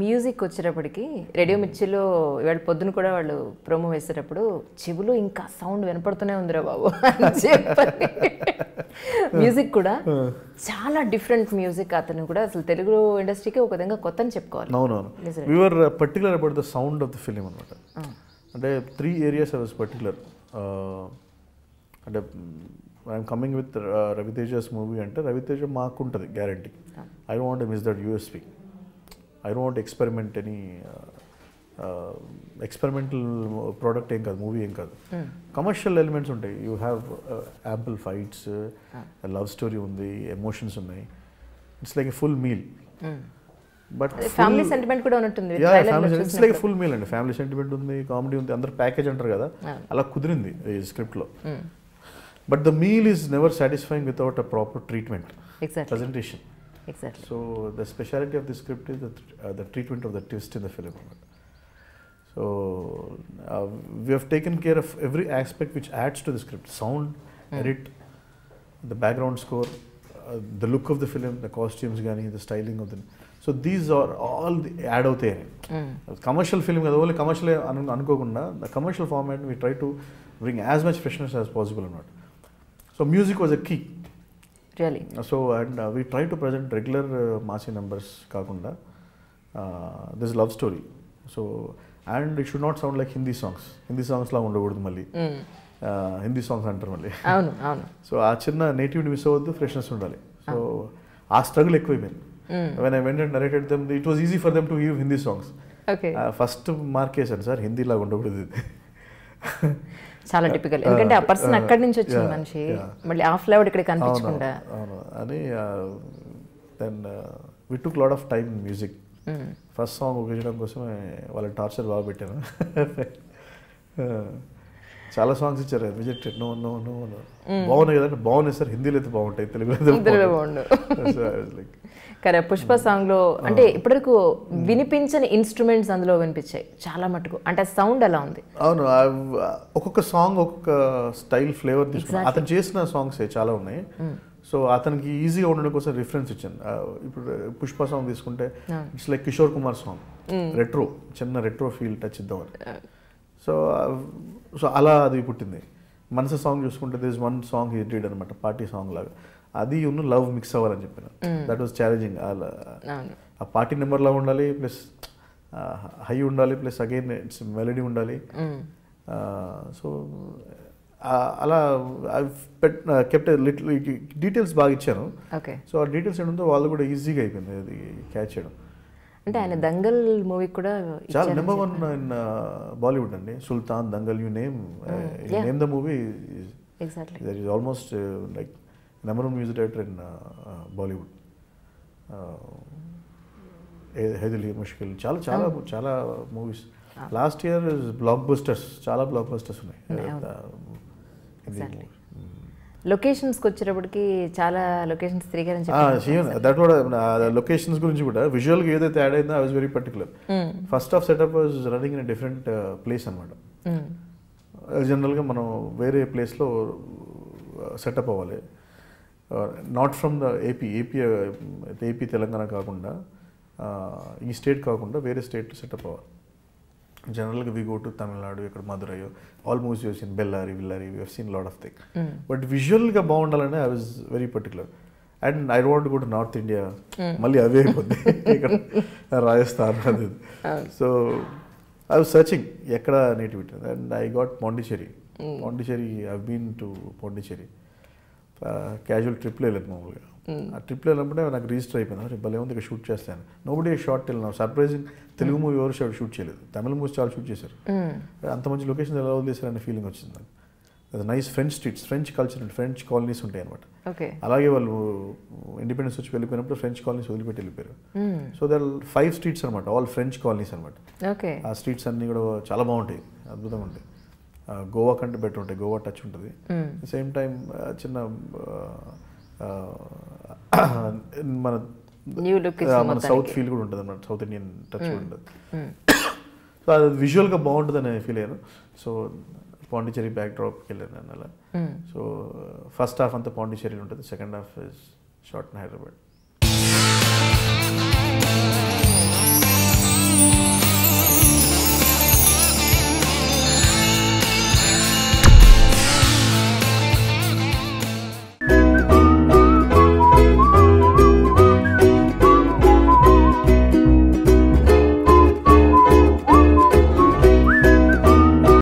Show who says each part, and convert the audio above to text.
Speaker 1: Music వచ్చేటప్పటికి radio మిర్చిలో ఇవాళ పొద్దున కూడా వాళ్ళు ప్రోమో వేసేటప్పుడు చెవులో ఇంకా సౌండ్ వినపడుతూనే ఉందిరా బాబు మ్యూజిక్ కూడా చాలా డిఫరెంట్ మ్యూజిక్ అతను కూడా అసలు తెలుగు ఇండస్ట్రీకి ఒక విధంగా కొత్త అని చెప్పుకోవాలి.
Speaker 2: అవునవును. We are particular about the sound of the film అనమాట అంటే త్రీ ఏరియాస్ ఐ పర్టికులర్ అంటే I'm coming with Raviteja's movie అంటే రవితేజ మాకు ఉంటుంది guarantee I want miss that USP I want experiment any experimental product ఏం కాదు మూవీ ఏం కాదు. కమర్షియల్ ఎలిమెంట్స్ ఉంటాయి. You have ample fights love story ఉంది ఎమోషన్స్ ఉన్నాయి. It's like a full meal but
Speaker 1: family sentiment కూడా
Speaker 2: family
Speaker 1: it's.
Speaker 2: Like full meal అండి. Family sentiment ఉంది కామెడీ ఉంది అందరు ప్యాకేజ్ అంటారు కదా. అలా కుదిరింది ఈ స్క్రిప్ట్లో but the meal is never satisfying without a proper treatment
Speaker 1: exactly
Speaker 2: presentation
Speaker 1: exactly
Speaker 2: so the speciality of the script is the treatment of the twist in the film so we have taken care of every aspect which adds to the script sound edit the background score the look of the film the costumes కానీ the styling of the so these are all add అవుతాయి commercial film కదా only commercial అను అనుకోకుండా the commercial format we try to bring as much freshness as possible అనమాట so music was a key
Speaker 1: really
Speaker 2: so and we try to present regular massy numbers కాకుండా this love story so and it should not sound like Hindi songs Hindi సాంగ్స్లా ఉండకూడదు మళ్ళీ. Uh, Hindi songs అంటారు మళ్ళీ.
Speaker 1: అవును అవును.
Speaker 2: So ఆ చిన్న nativity miss అవ్వద్దు ఫ్రెష్నెస్ ఉండాలి. సో ఆ స్ట్రగుల్ ఎక్కువైపోయింది. When I went narrated them it was easy for them to give Hindi
Speaker 1: songs
Speaker 2: first mark వేసాను సార్ హిందీలాగా ఉండకూడదు ఇది.
Speaker 1: చాలా టిపికల్ ఎందుకంటే ఆ పర్సన్ అక్కడి నుంచి వచ్చిన
Speaker 2: yeah,
Speaker 1: మనిషి. మళ్ళీ ఆఫ్ లెవెడ్ ఇక్కడ కనిపించకుండా
Speaker 2: అవును అని then we took lot of time music first song ఉపయోగించడం కోసమే వాళ్ళ టార్చర్ బాగా పెట్టాను. Uh, చాలా సాంగ్స్ ఇచ్చారు. Rejected no no no no బాగున్నాయి కదంటే బాగున్నాయి సార్. హిందీలో అయితే బాగుంటాయి. తెలుగులో అయితే లైక్
Speaker 1: కానీ పుష్ప సాంగ్లో అంటే ఇప్పటివరకు వినిపించని ఇన్స్ట్రుమెంట్స్ అందులో వినిపించాయి. చాలా మటుకు. అంటే సౌండ్ అలా ఉంది?
Speaker 2: అవును. ఒక్కొక్క సాంగ్ ఒక్కొక్క స్టైల్ ఫ్లేవర్ తీసుకున్నాను అతను చేసిన సాంగ్స్ చాలా ఉన్నాయి. సో అతనికి ఈజీగా ఉండడం కోసం రిఫరెన్స్ ఇచ్చాను. ఇప్పుడు పుష్ప సాంగ్ తీసుకుంటే it's like Kishore Kumar song retro చిన్న రెట్రో ఫీల్ టచ్ ఇద్దామని. సో సో అలా అది పుట్టింది. మనస సాంగ్ చూసుకుంటే this one song he did అనమాట పార్టీ సాంగ్ లాగా. అది ఉన్న లవ్ మిక్స్ అవ్వాలని చెప్పాను. దట్ వాస్ ఛాలెంజింగ్ ఆ పార్టీ నెంబర్లా ఉండాలి ప్లస్ హై ఉండాలి ప్లస్ అగైన్ ఇట్స్ మెలడీ ఉండాలి. సో అలా పెట్ కెప్ట్ లిటిల్ డీటెయిల్స్ బాగా ఇచ్చాను.
Speaker 1: ఓకే.
Speaker 2: సో ఆ డీటెయిల్స్ ఏంటంటే వాళ్ళు కూడా ఈజీగా అయిపోయింది అది క్యాచ్ చేయడం.
Speaker 1: అంటే ఆయన దంగల్ మూవీ కూడా
Speaker 2: చాలా నెంబర్ వన్. ఇన్ బాలీవుడ్ అండి. Sultan Dangal you
Speaker 1: name.
Speaker 2: Name the movie
Speaker 1: exactly
Speaker 2: there is almost like number one music director in Bollywood హైదలీ ముష్కిల్ చాలా చాలా చాలా movies last year blockbusters చాలా బ్లాక్ బస్టర్స్ ఉన్నాయి
Speaker 1: ఉన్నాయి,
Speaker 2: Uh, హిందీ
Speaker 1: Exactly.
Speaker 2: movies.
Speaker 1: లొకేషన్స్కి వచ్చేటప్పటికి చాలా లొకేషన్స్ తిరిగారని
Speaker 2: దట్ కూడా లొకేషన్స్ గురించి కూడా విజువల్గా ఏదైతే యాడ్ అయిందో I was very particular first of setup was running in different place అనమాట జనరల్గా మనం వేరే ప్లేస్లో సెటప్ అవ్వాలి. Not from the AP AP AP Telangana కాకుండా uh, ఈ స్టేట్ కాకుండా వేరే స్టేట్ సెటప్ అవ్వాలి. జనరల్గా వి గో టు తమిళనాడు ఇక్కడ Madurai all movies you seen Bellary విల్లారి we seen lot of thing but విజువల్గా బాగుండాలని I was very particular and I want go to north India మళ్ళీ అవే అయిపోద్ది ఇక్కడ రాజస్థాన్ అది సో ఐ వాజ్ సర్చింగ్ ఎక్కడ nativity and I got Pondicherry Pondicherry I been to Pondicherry casual ట్రిప్లో వెళ్ళాను మామూలుగా. ఆ ట్రిప్లో వెళ్ళినప్పుడే నాకు రిజిస్టర్ అయిపోయింది. అరే భలే ఉంది షూట్ చేస్తాను. నోబడి షార్ట్ వెళ్ళినా సర్ప్రైజింగ్ తెలుగు మూవీ ఎవరు షూట్ చేయలేదు. తమిళ మూవీస్ చాలా షూట్ చేశారు. అంత మంచి లొకేషన్ ఎలా వదిలేశారనే ఫీలింగ్ వచ్చింది నాకు. అది nice French streets French culture French colonies ఉంటాయి అనమాట అలాగే వాళ్ళు ఇండిపెండెన్స్ వచ్చి వెళ్ళిపోయినప్పుడు ఫ్రెంచ్ కాలనీస్ వదిలిపెట్టి వెళ్ళిపోయారు. సో దర్ ఫైవ్ స్ట్రీట్స్ అనమాట ఆల్ ఫ్రెంచ్ కాలనీస్ అనమాట ఆ స్ట్రీట్స్ అన్నీ కూడా చాలా బాగుంటాయి అద్భుతంగా ఉంటాయి. గోవా కంటే బెటర్ ఉంటాయి. గోవా టచ్ ఉంటుంది. సేమ్ టైం చిన్న మన
Speaker 1: న్యూ లుక్
Speaker 2: ఆ, మన సౌత్ ఫీల్ కూడా ఉంటుంది అన్నమాట. సౌత్ ఇండియన్ టచ్ కూడా ఉంటుంది సో అది విజువల్గా బాగుంటుందని ఫీల్ అయ్యాను. సో పాండిచేరి బ్యాక్ డ్రాప్కి వెళ్ళాను అలా. సో ఫస్ట్ హాఫ్ అంతా పాండిచేరిలో ఉంటుంది. Second half is shot in Hyderabad